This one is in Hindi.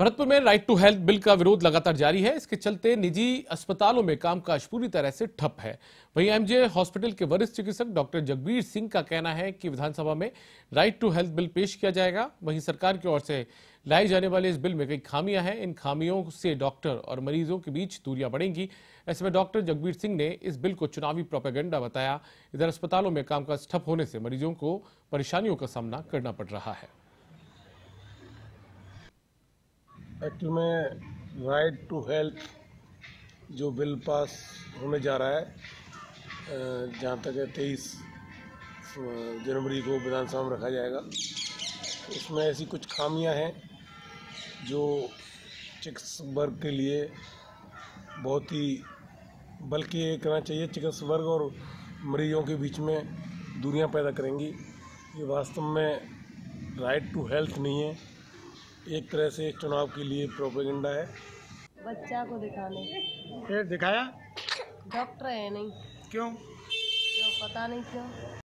भरतपुर में राइट टू हेल्थ बिल का विरोध लगातार जारी है। इसके चलते निजी अस्पतालों में कामकाज पूरी तरह से ठप है। वहीं एमजे हॉस्पिटल के वरिष्ठ चिकित्सक डॉक्टर जगबीर सिंह का कहना है कि विधानसभा में राइट टू हेल्थ बिल पेश किया जाएगा। वहीं सरकार की ओर से लाए जाने वाले इस बिल में कई खामियाँ हैं। इन खामियों से डॉक्टर और मरीजों के बीच दूरियाँ बढ़ेंगी। ऐसे में डॉक्टर जगबीर सिंह ने इस बिल को चुनावी प्रोपेगेंडा बताया। इधर अस्पतालों में कामकाज ठप होने से मरीजों को परेशानियों का सामना करना पड़ रहा है। एक्चुअल में राइट टू हेल्थ जो बिल पास होने जा रहा है जहाँ तक है तेईस जनवरी को विधानसभा में रखा जाएगा। उसमें ऐसी कुछ खामियाँ हैं जो चिकित्सक वर्ग के लिए बहुत ही बल्कि ये करना चाहिए, चिकित्सक वर्ग और मरीजों के बीच में दूरियाँ पैदा करेंगी। ये वास्तव में राइट टू हेल्थ नहीं है। एक तरह से चुनाव के लिए प्रोपेगेंडा है। बच्चा को दिखाने। फिर दिखाया? डॉक्टर है नहीं। क्यों? क्यों? पता नहीं क्यों।